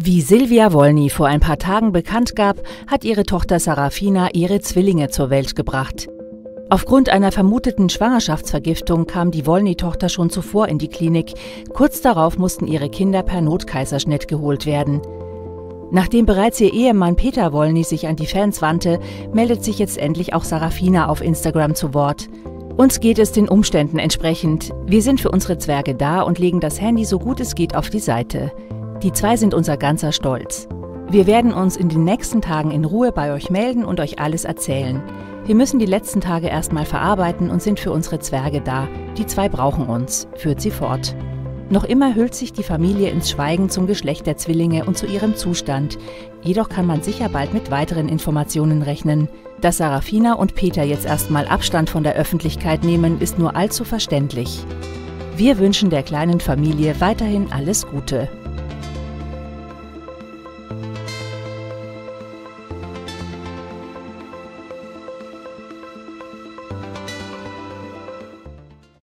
Wie Silvia Wolny vor ein paar Tagen bekannt gab, hat ihre Tochter Sarafina ihre Zwillinge zur Welt gebracht. Aufgrund einer vermuteten Schwangerschaftsvergiftung kam die Wolny-Tochter schon zuvor in die Klinik. Kurz darauf mussten ihre Kinder per Notkaiserschnitt geholt werden. Nachdem bereits ihr Ehemann Peter Wolny sich an die Fans wandte, meldet sich jetzt endlich auch Sarafina auf Instagram zu Wort. Uns geht es den Umständen entsprechend. Wir sind für unsere Zwerge da und legen das Handy so gut es geht auf die Seite. Die zwei sind unser ganzer Stolz. Wir werden uns in den nächsten Tagen in Ruhe bei euch melden und euch alles erzählen. Wir müssen die letzten Tage erstmal verarbeiten und sind für unsere Zwerge da. Die zwei brauchen uns, führt sie fort. Noch immer hüllt sich die Familie ins Schweigen zum Geschlecht der Zwillinge und zu ihrem Zustand. Jedoch kann man sicher bald mit weiteren Informationen rechnen. Dass Sarafina und Peter jetzt erstmal Abstand von der Öffentlichkeit nehmen, ist nur allzu verständlich. Wir wünschen der kleinen Familie weiterhin alles Gute. Thank you.